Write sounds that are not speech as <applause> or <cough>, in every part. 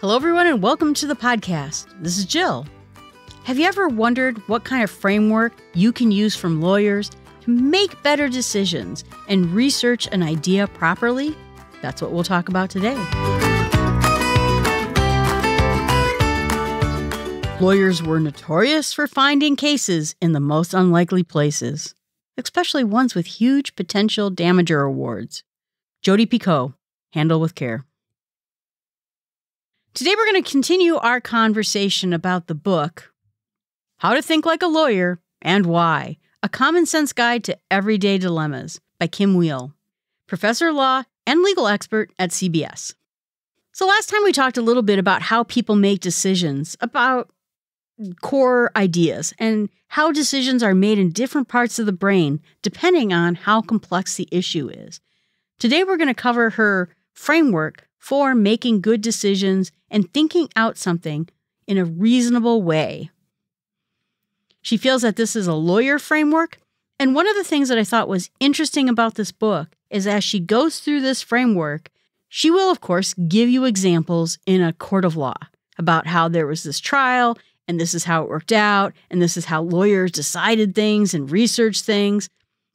Hello, everyone, and welcome to the podcast. This is Jill. Have you ever wondered what kind of framework you can use from lawyers to make better decisions and research an idea properly? That's what we'll talk about today. Lawyers were notorious for finding cases in the most unlikely places, especially ones with huge potential damager awards. Jodi Picoult, Handle with Care. Today, we're going to continue our conversation about the book, How to Think Like a Lawyer and Why A Common Sense Guide to Everyday Dilemmas by Kim Wehle, professor of law and legal expert at CBS. So, last time we talked a little bit about how people make decisions about core ideas and how decisions are made in different parts of the brain depending on how complex the issue is. Today, we're going to cover her framework for making good decisions and thinking out something in a reasonable way. She feels that this is a lawyer framework. And one of the things that I thought was interesting about this book is as she goes through this framework, she will, of course, give you examples in a court of law about how there was this trial and this is how it worked out and this is how lawyers decided things and researched things.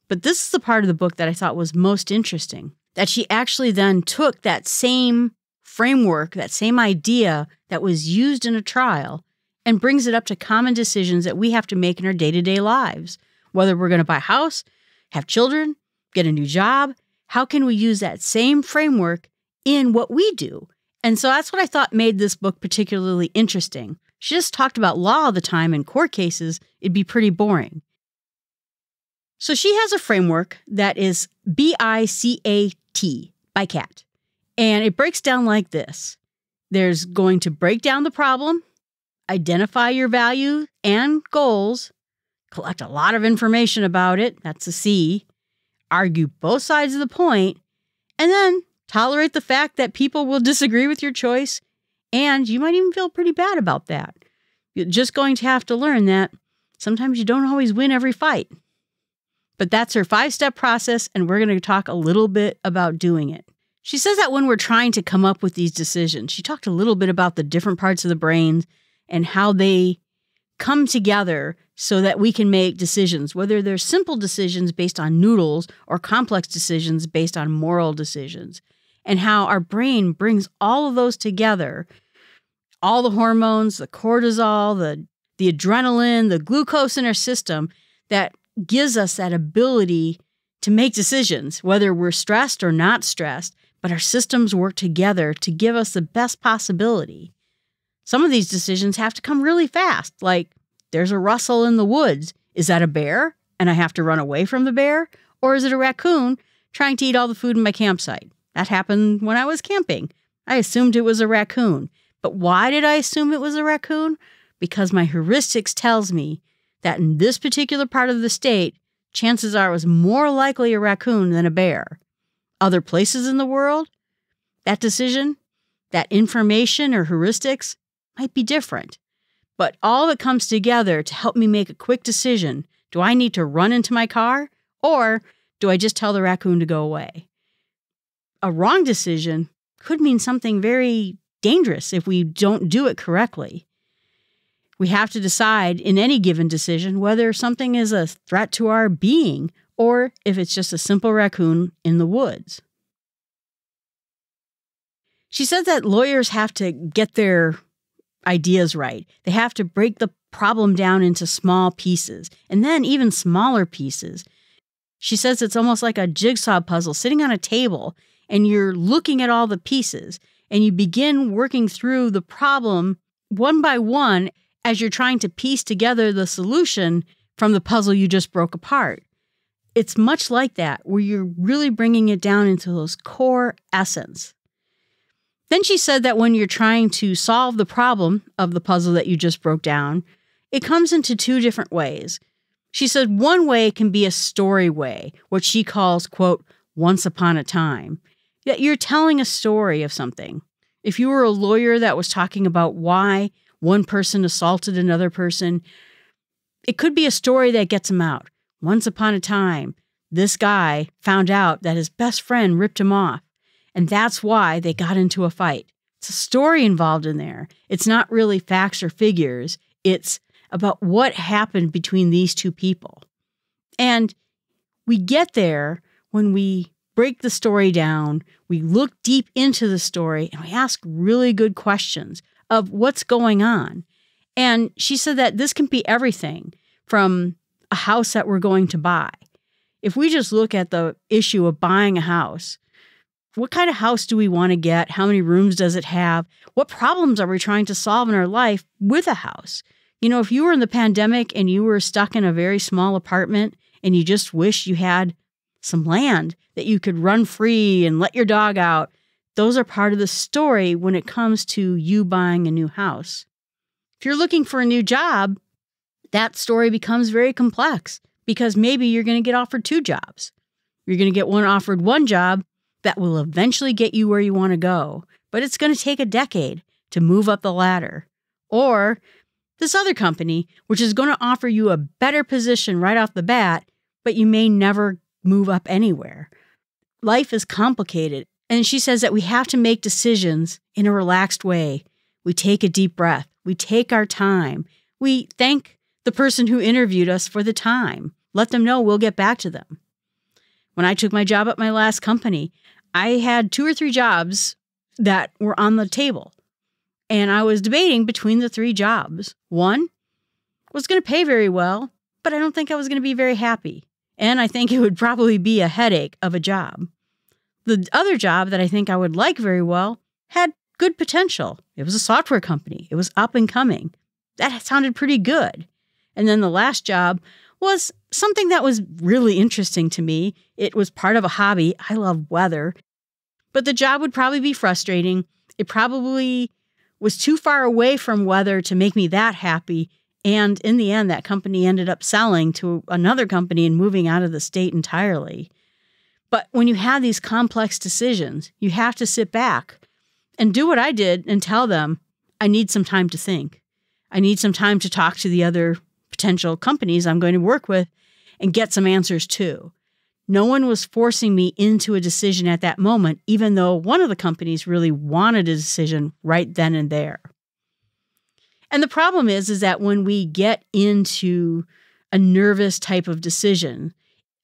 But this is the part of the book that I thought was most interesting that she actually then took that same framework, that same idea that was used in a trial, and brings it up to common decisions that we have to make in our day to day lives. Whether we're going to buy a house, have children, get a new job, how can we use that same framework in what we do? And so that's what I thought made this book particularly interesting. She just talked about law all the time in court cases, it'd be pretty boring. So she has a framework that is B I C A T BICAT. And it breaks down like this there's going to break down the problem, identify your value and goals, collect a lot of information about it, that's a C, argue both sides of the point, and then tolerate the fact that people will disagree with your choice, and you might even feel pretty bad about that. You're just going to have to learn that sometimes you don't always win every fight. But that's her five step process, and we're going to talk a little bit about doing it. She says that when we're trying to come up with these decisions, she talked a little bit about the different parts of the brain and how they come together so that we can make decisions, whether they're simple decisions based on noodles or complex decisions based on moral decisions, and how our brain brings all of those together. All the hormones, the cortisol, the, the adrenaline, the glucose in our system that gives us that ability to make decisions, whether we're stressed or not stressed, but our systems work together to give us the best possibility. Some of these decisions have to come really fast, like there's a rustle in the woods. Is that a bear and I have to run away from the bear? Or is it a raccoon trying to eat all the food in my campsite? That happened when I was camping. I assumed it was a raccoon. But why did I assume it was a raccoon? Because my heuristics tells me that in this particular part of the state, chances are it was more likely a raccoon than a bear. Other places in the world, that decision, that information or heuristics might be different. But all that comes together to help me make a quick decision do I need to run into my car or do I just tell the raccoon to go away? A wrong decision could mean something very dangerous if we don't do it correctly. We have to decide in any given decision whether something is a threat to our being or if it's just a simple raccoon in the woods. She said that lawyers have to get their ideas right. They have to break the problem down into small pieces and then even smaller pieces. She says it's almost like a jigsaw puzzle sitting on a table and you're looking at all the pieces and you begin working through the problem one by one as you're trying to piece together the solution from the puzzle you just broke apart. It's much like that, where you're really bringing it down into those core essence. Then she said that when you're trying to solve the problem of the puzzle that you just broke down, it comes into two different ways. She said one way can be a story way, what she calls, quote, once upon a time. That you're telling a story of something. If you were a lawyer that was talking about why one person assaulted another person. It could be a story that gets him out. Once upon a time, this guy found out that his best friend ripped him off, and that's why they got into a fight. It's a story involved in there. It's not really facts or figures. It's about what happened between these two people. And we get there when we break the story down, we look deep into the story, and we ask really good questions of what's going on. And she said that this can be everything from a house that we're going to buy. If we just look at the issue of buying a house, what kind of house do we want to get? How many rooms does it have? What problems are we trying to solve in our life with a house? You know, if you were in the pandemic and you were stuck in a very small apartment and you just wish you had some land that you could run free and let your dog out, those are part of the story when it comes to you buying a new house. If you're looking for a new job, that story becomes very complex because maybe you're going to get offered two jobs. You're going to get one offered one job that will eventually get you where you want to go, but it's going to take a decade to move up the ladder. Or this other company, which is going to offer you a better position right off the bat, but you may never move up anywhere. Life is complicated, and she says that we have to make decisions in a relaxed way. We take a deep breath, we take our time, we thank the person who interviewed us for the time, let them know we'll get back to them. When I took my job at my last company, I had two or three jobs that were on the table. And I was debating between the three jobs. One was going to pay very well, but I don't think I was going to be very happy. And I think it would probably be a headache of a job. The other job that I think I would like very well had good potential. It was a software company, it was up and coming. That sounded pretty good. And then the last job was something that was really interesting to me. It was part of a hobby. I love weather. But the job would probably be frustrating. It probably was too far away from weather to make me that happy. And in the end, that company ended up selling to another company and moving out of the state entirely. But when you have these complex decisions, you have to sit back and do what I did and tell them, I need some time to think. I need some time to talk to the other potential companies I'm going to work with and get some answers too. No one was forcing me into a decision at that moment, even though one of the companies really wanted a decision right then and there. And the problem is, is that when we get into a nervous type of decision,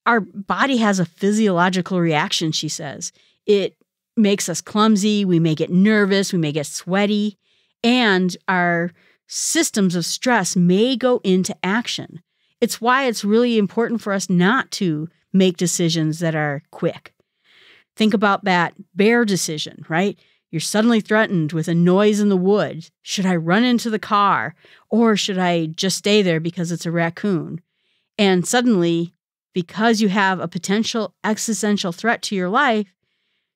our body has a physiological reaction, she says. It makes us clumsy, we may get nervous, we may get sweaty, and our systems of stress may go into action. It's why it's really important for us not to make decisions that are quick. Think about that bear decision, right? You're suddenly threatened with a noise in the woods. Should I run into the car or should I just stay there because it's a raccoon? And suddenly, because you have a potential existential threat to your life,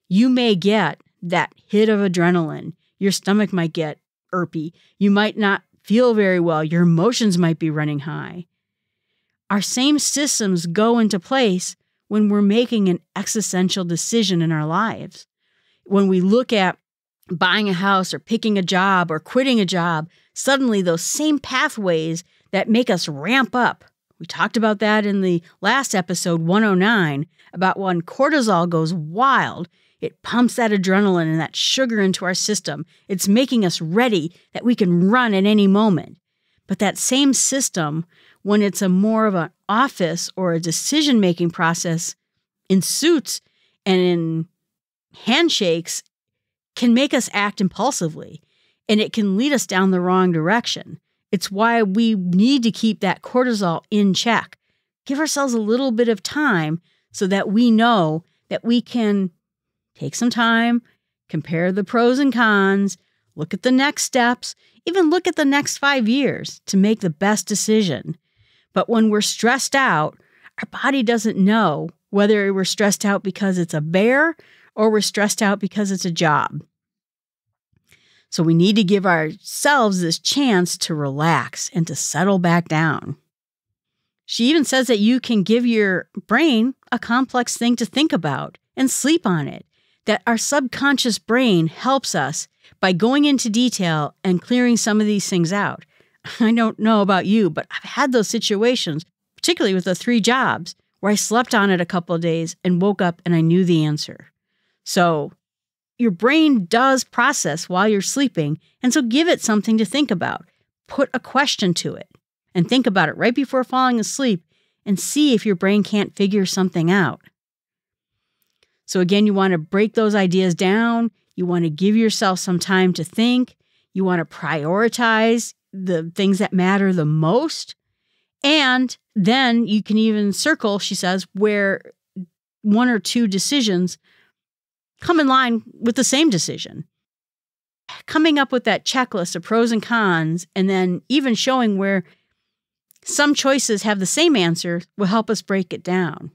you may get that hit of adrenaline. Your stomach might get irpy. You might not feel very well. Your emotions might be running high. Our same systems go into place when we're making an existential decision in our lives. When we look at buying a house or picking a job or quitting a job, suddenly those same pathways that make us ramp up. We talked about that in the last episode 109 about when cortisol goes wild. It pumps that adrenaline and that sugar into our system. It's making us ready that we can run at any moment. But that same system when it's a more of an office or a decision making process in suits and in handshakes can make us act impulsively and it can lead us down the wrong direction. It's why we need to keep that cortisol in check. Give ourselves a little bit of time so that we know that we can take some time, compare the pros and cons, look at the next steps, even look at the next five years to make the best decision. But when we're stressed out, our body doesn't know whether we're stressed out because it's a bear or we're stressed out because it's a job. So we need to give ourselves this chance to relax and to settle back down. She even says that you can give your brain a complex thing to think about and sleep on it, that our subconscious brain helps us by going into detail and clearing some of these things out. <laughs> I don't know about you, but I've had those situations, particularly with the three jobs, where I slept on it a couple of days and woke up and I knew the answer. So your brain does process while you're sleeping. And so give it something to think about. Put a question to it and think about it right before falling asleep and see if your brain can't figure something out. So, again, you want to break those ideas down. You want to give yourself some time to think. You want to prioritize the things that matter the most. And then you can even circle, she says, where one or two decisions come in line with the same decision. Coming up with that checklist of pros and cons, and then even showing where some choices have the same answer will help us break it down.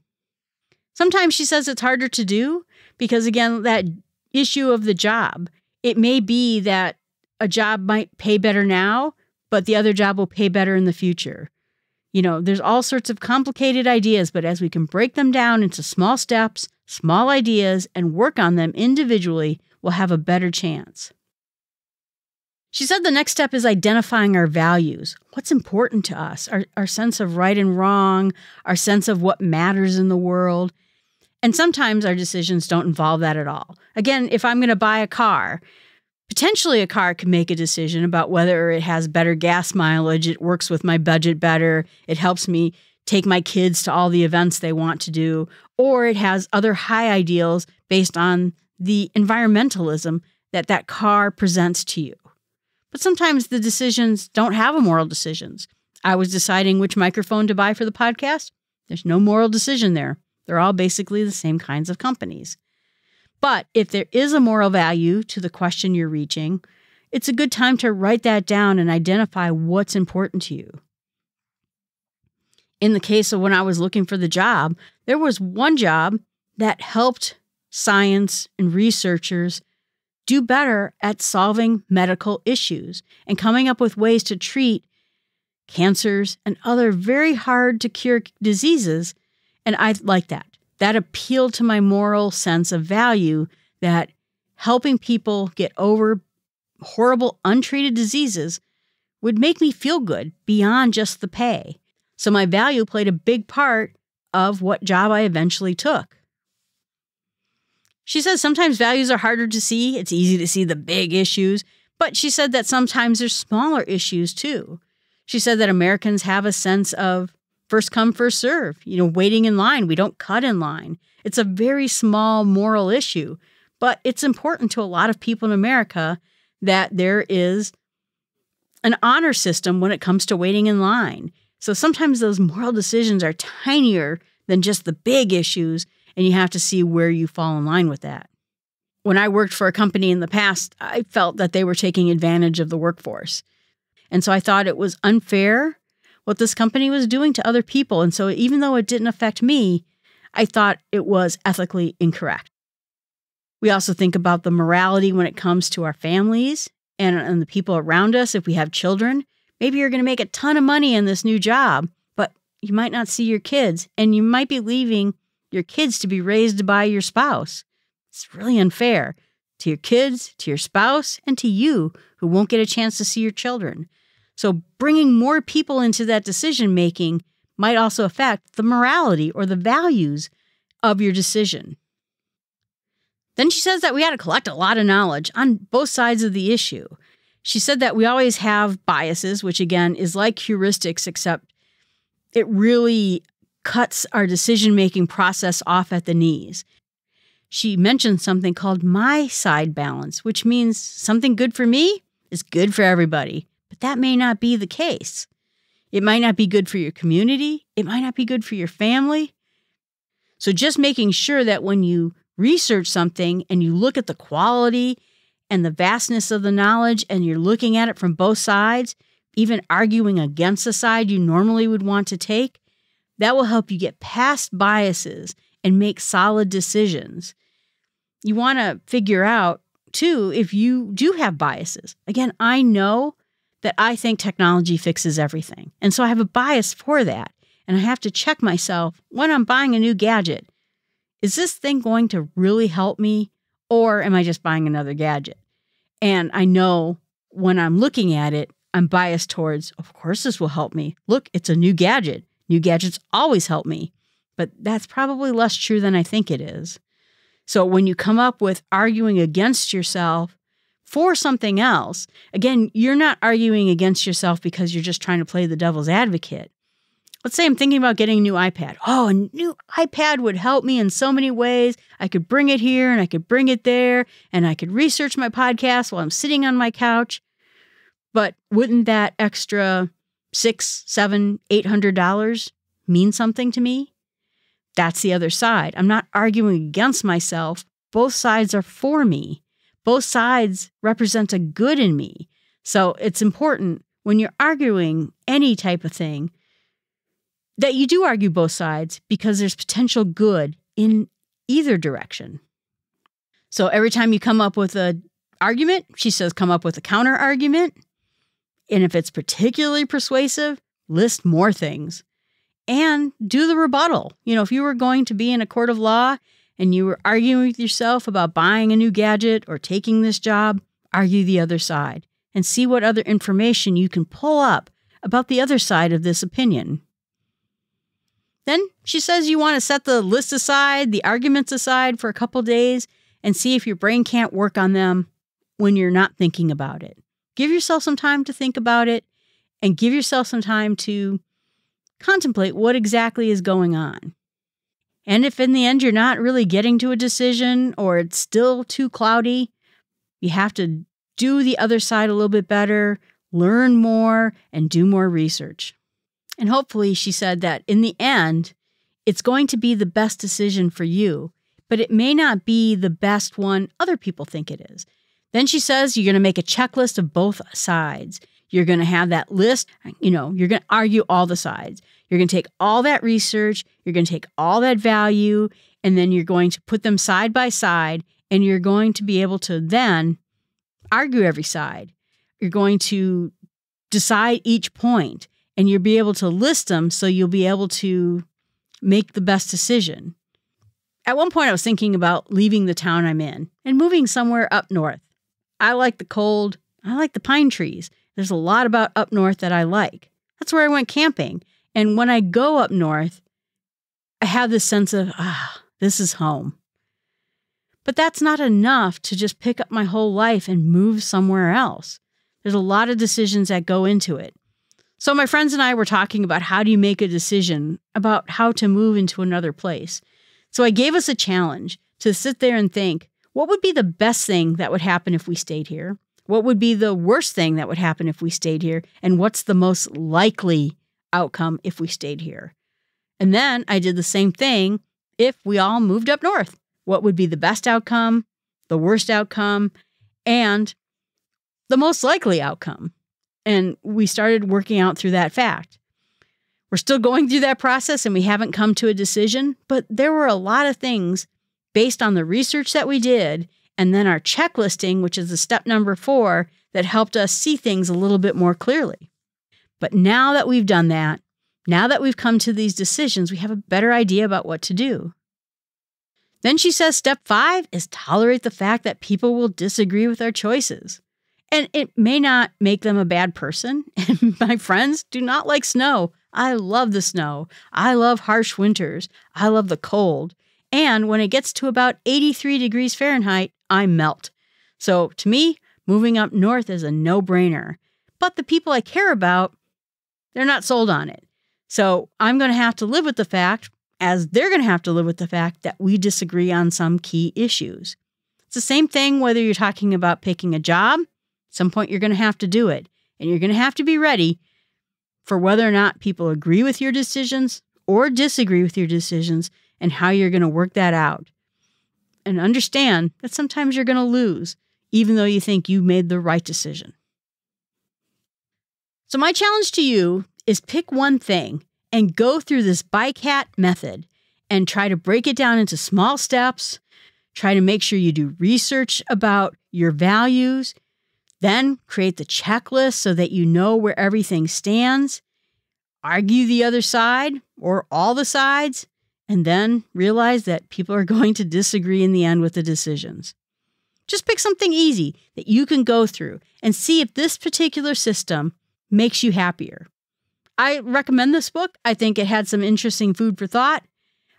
Sometimes she says it's harder to do because, again, that issue of the job. It may be that a job might pay better now, but the other job will pay better in the future. You know, there's all sorts of complicated ideas, but as we can break them down into small steps, small ideas, and work on them individually, we'll have a better chance. She said the next step is identifying our values. What's important to us, our, our sense of right and wrong, our sense of what matters in the world. And sometimes our decisions don't involve that at all. Again, if I'm going to buy a car, potentially a car can make a decision about whether it has better gas mileage, it works with my budget better, it helps me take my kids to all the events they want to do, or it has other high ideals based on the environmentalism that that car presents to you. But sometimes the decisions don't have a moral decisions. I was deciding which microphone to buy for the podcast. There's no moral decision there. They're all basically the same kinds of companies. But if there is a moral value to the question you're reaching, it's a good time to write that down and identify what's important to you. In the case of when I was looking for the job, there was one job that helped science and researchers do better at solving medical issues and coming up with ways to treat cancers and other very hard to cure diseases and I like that. That appealed to my moral sense of value that helping people get over horrible, untreated diseases would make me feel good beyond just the pay. So my value played a big part of what job I eventually took. She says sometimes values are harder to see. It's easy to see the big issues, but she said that sometimes there's smaller issues too. She said that Americans have a sense of first come, first serve, you know, waiting in line. We don't cut in line. It's a very small moral issue, but it's important to a lot of people in America that there is an honor system when it comes to waiting in line. So sometimes those moral decisions are tinier than just the big issues, and you have to see where you fall in line with that. When I worked for a company in the past, I felt that they were taking advantage of the workforce. And so I thought it was unfair what this company was doing to other people. And so even though it didn't affect me, I thought it was ethically incorrect. We also think about the morality when it comes to our families and, and the people around us. If we have children, maybe you're going to make a ton of money in this new job, but you might not see your kids and you might be leaving your kids to be raised by your spouse. It's really unfair to your kids, to your spouse, and to you who won't get a chance to see your children. So, bringing more people into that decision making might also affect the morality or the values of your decision. Then she says that we got to collect a lot of knowledge on both sides of the issue. She said that we always have biases, which again is like heuristics, except it really cuts our decision making process off at the knees. She mentioned something called my side balance, which means something good for me is good for everybody. But that may not be the case. It might not be good for your community, it might not be good for your family. So, just making sure that when you research something and you look at the quality and the vastness of the knowledge and you're looking at it from both sides, even arguing against the side you normally would want to take, that will help you get past biases and make solid decisions. You want to figure out, too, if you do have biases. Again, I know that I think technology fixes everything. And so I have a bias for that. And I have to check myself when I'm buying a new gadget is this thing going to really help me? Or am I just buying another gadget? And I know when I'm looking at it, I'm biased towards, of course, this will help me. Look, it's a new gadget. New gadgets always help me. But that's probably less true than I think it is. So when you come up with arguing against yourself for something else, again, you're not arguing against yourself because you're just trying to play the devil's advocate. Let's say I'm thinking about getting a new iPad. Oh, a new iPad would help me in so many ways. I could bring it here and I could bring it there and I could research my podcast while I'm sitting on my couch. But wouldn't that extra six, seven, eight hundred dollars mean something to me? That's the other side. I'm not arguing against myself. Both sides are for me. Both sides represent a good in me. So it's important when you're arguing any type of thing that you do argue both sides because there's potential good in either direction. So every time you come up with an argument, she says come up with a counter argument. And if it's particularly persuasive, list more things and do the rebuttal. You know, if you were going to be in a court of law and you were arguing with yourself about buying a new gadget or taking this job, argue the other side and see what other information you can pull up about the other side of this opinion. Then she says you want to set the list aside, the arguments aside for a couple days and see if your brain can't work on them when you're not thinking about it. Give yourself some time to think about it and give yourself some time to contemplate what exactly is going on. And if in the end you're not really getting to a decision or it's still too cloudy, you have to do the other side a little bit better, learn more, and do more research. And hopefully, she said that in the end, it's going to be the best decision for you, but it may not be the best one other people think it is. Then she says you're going to make a checklist of both sides. You're going to have that list, you know, you're going to argue all the sides. You're going to take all that research, you're going to take all that value, and then you're going to put them side by side, and you're going to be able to then argue every side. You're going to decide each point and you'll be able to list them so you'll be able to make the best decision. At one point, I was thinking about leaving the town I'm in and moving somewhere up north. I like the cold, I like the pine trees. There's a lot about up north that I like. That's where I went camping. And when I go up north, I have this sense of, ah, this is home. But that's not enough to just pick up my whole life and move somewhere else. There's a lot of decisions that go into it. So, my friends and I were talking about how do you make a decision about how to move into another place. So, I gave us a challenge to sit there and think what would be the best thing that would happen if we stayed here? What would be the worst thing that would happen if we stayed here? And what's the most likely outcome if we stayed here? And then I did the same thing if we all moved up north. What would be the best outcome, the worst outcome, and the most likely outcome? And we started working out through that fact. We're still going through that process and we haven't come to a decision, but there were a lot of things based on the research that we did and then our checklisting, which is the step number four, that helped us see things a little bit more clearly. But now that we've done that, now that we've come to these decisions, we have a better idea about what to do. Then she says step five is tolerate the fact that people will disagree with our choices. And it may not make them a bad person. <laughs> My friends do not like snow. I love the snow. I love harsh winters. I love the cold. And when it gets to about 83 degrees Fahrenheit, I melt. So to me, moving up north is a no brainer. But the people I care about, they're not sold on it. So I'm going to have to live with the fact, as they're going to have to live with the fact that we disagree on some key issues. It's the same thing whether you're talking about picking a job At some point you're going to have to do it. And you're going to have to be ready for whether or not people agree with your decisions or disagree with your decisions and how you're going to work that out. And understand that sometimes you're going to lose, even though you think you made the right decision. So, my challenge to you is pick one thing and go through this BICAT method and try to break it down into small steps. Try to make sure you do research about your values, then create the checklist so that you know where everything stands. Argue the other side or all the sides, and then realize that people are <laughs> going to disagree in the end with the decisions. Just pick something easy that you can go through and see if this particular system makes you happier. I recommend this book. I think it had some interesting food for thought.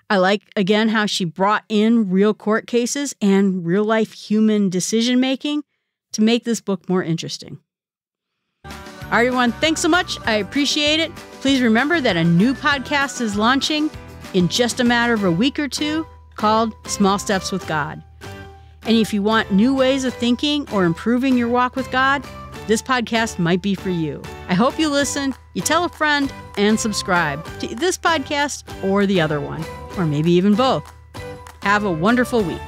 I like, again, how she brought in real court cases and real life human decision making to make this book more interesting. All right, everyone, thanks so much. I appreciate it. Please remember that a new podcast is launching in just a matter of a week or two called Small Steps with God. And if you want new ways of thinking or improving your walk with God, this podcast might be for you. I hope you listen, you tell a friend, and subscribe to this podcast or the other one, or maybe even both. Have a wonderful week.